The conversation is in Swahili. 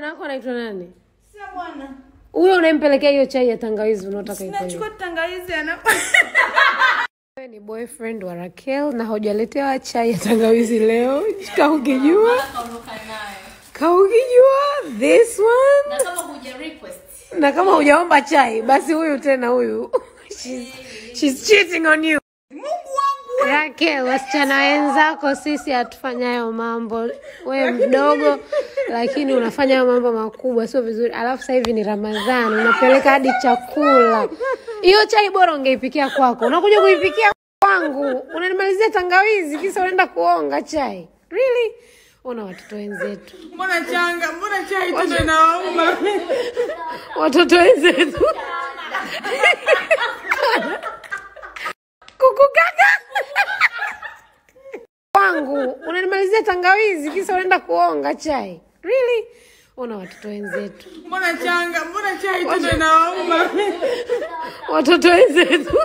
Nako anaitwa nani? Sio bwana. Huyo unayempelekea hiyo chai ya tangawizi unaotaka ipoe. Sinachukua tangawizi ana. Wewe ni boyfriend wa Raquel na hujaletewa chai ya tangawizi leo. Kaukijua? ukijua. nayo. Kaukijua this one? Na kama huja request. Na kama hujaomba chai, basi huyu tena huyu. She's, she's cheating on you. Mungu wangu. Raquel, wasichana wenzako sisi hatufanyayo mambo. Wewe mdogo lakini unafanya mambo makubwa, sio vizuri. Alafu sasa hivi ni Ramadhani, unapeleka hadi chakula. Hiyo chai bora ungeipikia kwako, unakuja kuipikia kwangu, unanimalizia tangawizi, kisa unaenda kuonga chai. Really? Ona watoto wenzetu, Mbona changa? Mbona chai tu inawauma? watoto wenzetu kukukaka kwangu, unanimalizia tangawizi, kisa unaenda kuonga chai. Really? Una watoto wenzetu, Mbona changa? Mbona chai tu ndio inawauma? watoto wenzetu